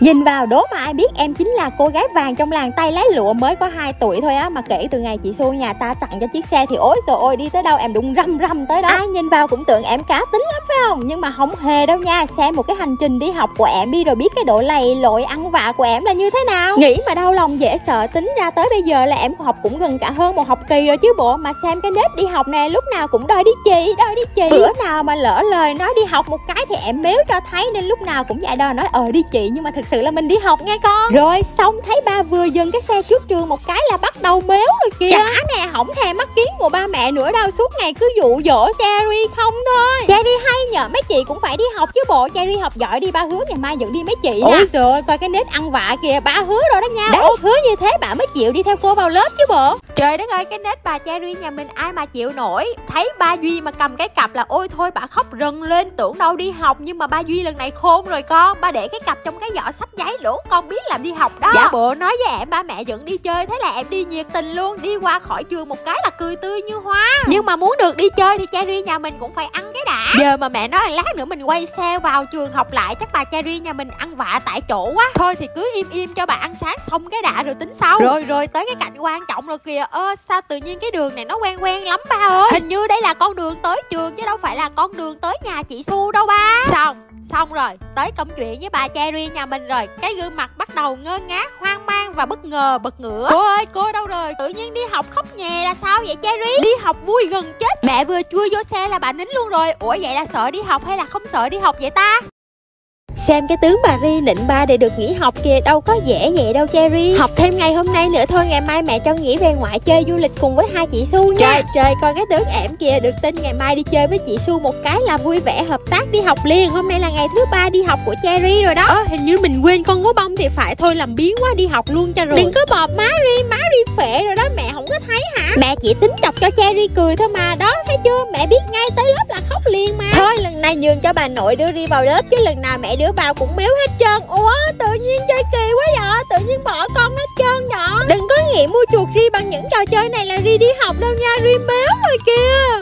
Nhìn vào đố mà ai biết em chính là cô gái vàng trong làng tay lái lụa mới có 2 tuổi thôi á. Mà kể từ ngày chị Xu nhà ta tặng cho chiếc xe thì ối rồi ôi đi tới đâu em đụng răm răm tới đó. Ai nhìn vào cũng tưởng em cá tính lắm phải không? Nhưng mà không hề đâu nha Xem một cái hành trình đi học của em đi rồi biết cái độ lầy lội ăn vạ của em là như thế nào. Nghĩ mà đau lòng dễ sợ tính ra tới bây giờ là em học cũng gần cả hơn một học kỳ rồi chứ bộ. Mà xem cái nết đi học này lúc nào cũng đòi đi chị đòi đi chị. Bữa nào mà lỡ lời nói đi học một cái thì em mếu cho thấy Nên lúc nào cũng dạy đòi nói ờ đi chị nhưng mà thực sự là mình đi học nghe con. Rồi xong thấy ba vừa dừng cái xe trước trường một cái là bắt đầu méo rồi kìa. Chả nè không thèm mắt kiến của ba mẹ nữa đâu suốt ngày cứ dụ dỗ cherry không thôi. Cherry hay nhờ mấy chị cũng phải đi học chứ bộ. Cherry học giỏi đi ba hứa ngày mai dẫn đi mấy chị nha. Ôi rồi coi cái nết ăn vạ kìa ba hứa rồi đó nha. Đấy. hứa như thế bà mới chịu đi theo cô vào lớp chứ bộ trời đất ơi cái nết bà cherry nhà mình ai mà chịu nổi. Thấy ba duy mà cầm cái cặp là ôi thôi bà khóc rần lên tưởng đâu đi học. Nhưng mà ba duy lần này khôn rồi con. Ba để cái cặp trong cái giỏ sách giấy lỗ con biết làm đi học đó. Dạ bộ nói với em ba mẹ dẫn đi chơi Thế là em đi nhiệt tình luôn. Đi qua khỏi trường một cái là cười tươi như hoa. Nhưng mà muốn được đi chơi thì Cherry nhà mình cũng phải ăn cái đã. Giờ mà mẹ nói lát nữa mình quay xe vào trường học lại Chắc bà Cherry nhà mình ăn vạ tại chỗ quá. Thôi thì cứ im im cho bà ăn sáng xong cái đã rồi tính sau. Rồi rồi tới cái cạnh quan trọng rồi kìa Ơ sao tự nhiên cái đường này nó quen quen lắm ba ơi? Hình như đây là con đường tới trường chứ đâu phải là con đường tới nhà chị Su đâu ba. Xong Xong rồi, tới công chuyện với bà Cherry nhà mình rồi. Cái gương mặt bắt đầu ngơ ngác, hoang mang và bất ngờ bật ngửa. Cô ơi, cô đâu rồi? Tự nhiên đi học khóc nhè là sao vậy Cherry? Đi học vui gần chết. Mẹ vừa chui vô xe là bà nín luôn rồi. Ủa vậy là sợ đi học hay là không sợ đi học vậy ta? Xem cái tướng bà Ri nịnh ba để được nghỉ học kìa Đâu có dễ vậy đâu Cherry. Học thêm ngày hôm nay nữa thôi Ngày mai mẹ cho nghỉ về ngoại chơi du lịch cùng với hai chị Su nha. Trời trời coi cái tướng ẻm kìa Được tin ngày mai đi chơi với chị Su một cái là vui vẻ hợp tác đi học liền. Hôm nay là ngày thứ ba đi học của Cherry rồi đó. Ờ hình như mình quên con gấu bông thì phải Thôi làm biến quá đi học luôn cho rồi. Đừng có bọt má Ri Má Ri phệ rồi đó mẹ không có thấy hả? Mẹ chỉ tính chọc cho Cherry cười thôi mà Đó thấy chưa? Mẹ biết ngay tới lớp là nay nhường cho bà nội đưa đi vào lớp, Chứ lần nào mẹ đưa vào cũng miếu hết trơn. Ủa, tự nhiên chơi kỳ quá vậy? Tự nhiên bỏ con hết trơn vậy? Đừng có nghĩ mua chuột ri bằng những trò chơi này là ri đi học đâu nha, ri méo rồi kìa.